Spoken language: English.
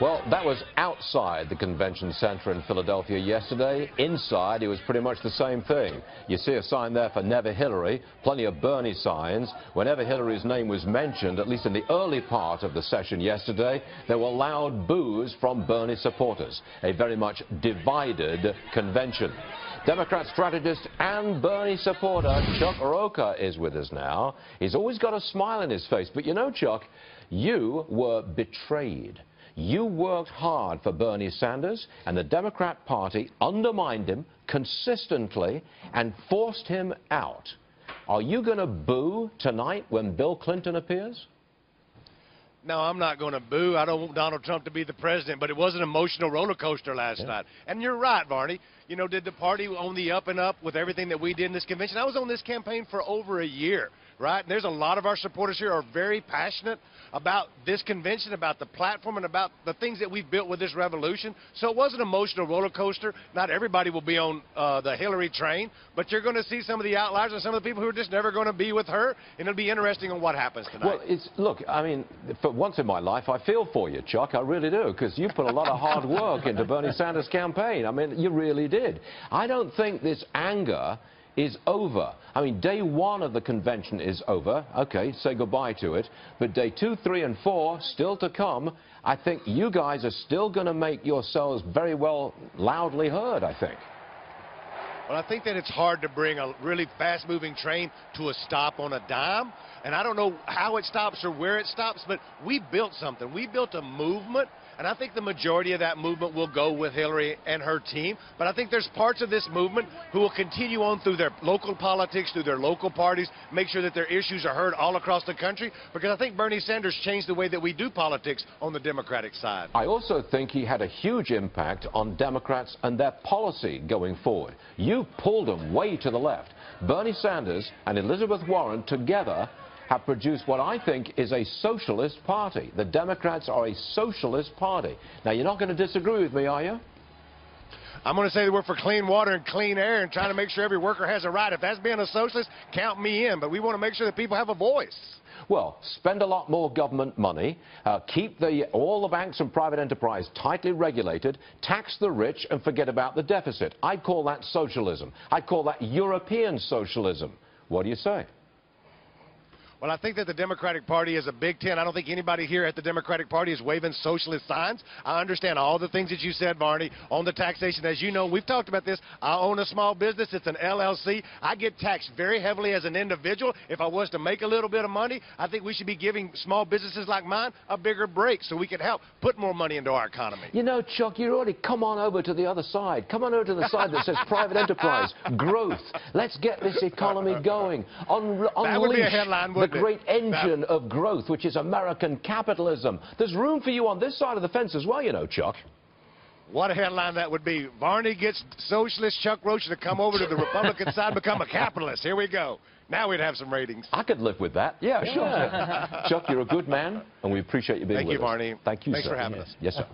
Well, that was outside the convention center in Philadelphia yesterday. Inside, it was pretty much the same thing. You see a sign there for Never Hillary, plenty of Bernie signs. Whenever Hillary's name was mentioned, at least in the early part of the session yesterday, there were loud boos from Bernie supporters. A very much divided convention. Democrat strategist and Bernie supporter Chuck Rocha is with us now. He's always got a smile on his face, but you know, Chuck, you were betrayed. You worked hard for Bernie Sanders, and the Democrat Party undermined him consistently and forced him out. Are you going to boo tonight when Bill Clinton appears? No, I'm not going to boo. I don't want Donald Trump to be the president, but it was an emotional roller coaster last yeah. night. And you're right, Varney. You know, did the party on the up and up with everything that we did in this convention? I was on this campaign for over a year right? And there's a lot of our supporters here are very passionate about this convention, about the platform, and about the things that we've built with this revolution. So it was an emotional roller coaster. Not everybody will be on uh, the Hillary train, but you're going to see some of the outliers and some of the people who are just never going to be with her, and it'll be interesting on what happens tonight. Well, it's look, I mean, for once in my life, I feel for you, Chuck. I really do, because you put a lot of hard work into Bernie Sanders' campaign. I mean, you really did. I don't think this anger is over. I mean, day one of the convention is over. Okay, say goodbye to it. But day two, three, and four, still to come. I think you guys are still going to make yourselves very well loudly heard, I think. Well, I think that it's hard to bring a really fast-moving train to a stop on a dime. And I don't know how it stops or where it stops, but we built something. We built a movement and I think the majority of that movement will go with Hillary and her team. But I think there's parts of this movement who will continue on through their local politics, through their local parties, make sure that their issues are heard all across the country. Because I think Bernie Sanders changed the way that we do politics on the Democratic side. I also think he had a huge impact on Democrats and their policy going forward. You pulled them way to the left. Bernie Sanders and Elizabeth Warren together have produced what I think is a socialist party. The Democrats are a socialist party. Now, you're not going to disagree with me, are you? I'm going to say that we're for clean water and clean air and trying to make sure every worker has a right. If that's being a socialist, count me in. But we want to make sure that people have a voice. Well, spend a lot more government money, uh, keep the, all the banks and private enterprise tightly regulated, tax the rich and forget about the deficit. I'd call that socialism. I'd call that European socialism. What do you say? Well, I think that the Democratic Party is a big tent. I don't think anybody here at the Democratic Party is waving socialist signs. I understand all the things that you said, Varney, on the taxation. As you know, we've talked about this. I own a small business. It's an LLC. I get taxed very heavily as an individual. If I was to make a little bit of money, I think we should be giving small businesses like mine a bigger break so we can help put more money into our economy. You know, Chuck, you already come on over to the other side. Come on over to the side that says private enterprise, growth. Let's get this economy going. Un that would be a headline, great engine of growth, which is American capitalism. There's room for you on this side of the fence as well, you know, Chuck. What a headline that would be. Varney gets socialist Chuck Rocha to come over to the Republican side and become a capitalist. Here we go. Now we'd have some ratings. I could live with that. Yeah, sure. Chuck, you're a good man, and we appreciate you being Thank with you, us. Varney. Thank you, Thanks sir. for having us. Yes, sir.